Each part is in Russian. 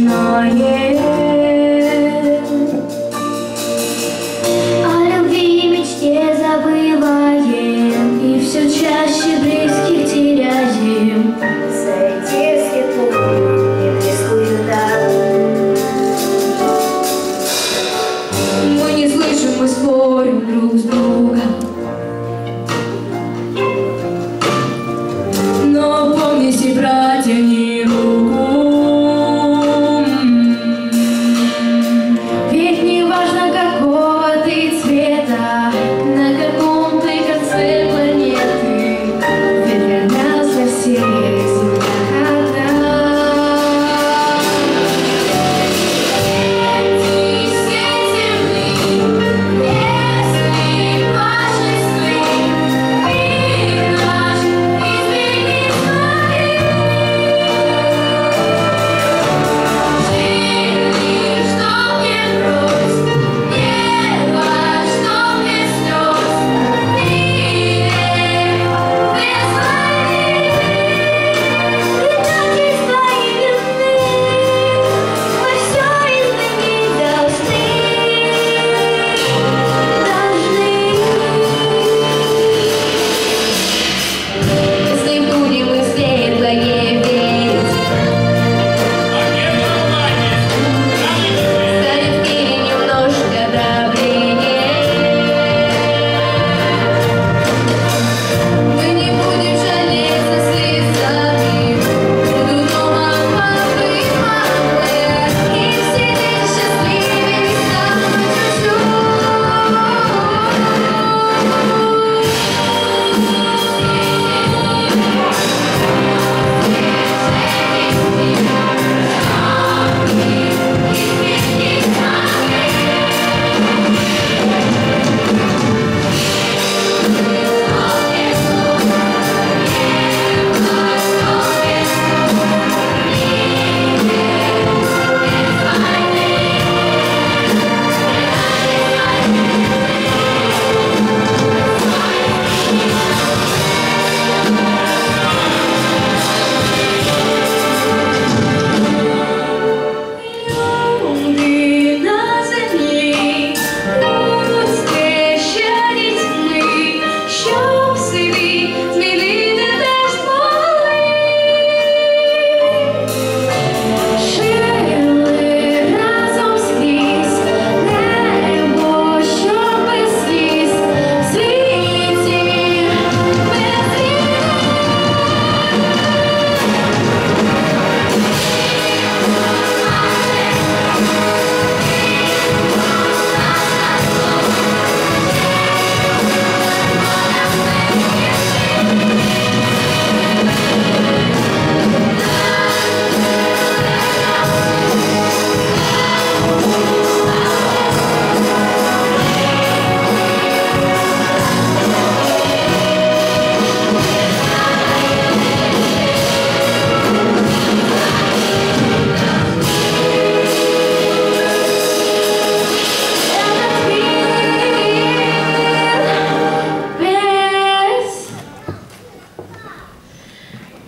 родное. О любви мечте забываем и все чаще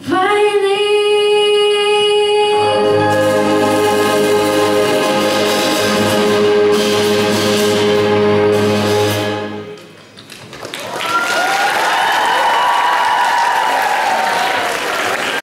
Vai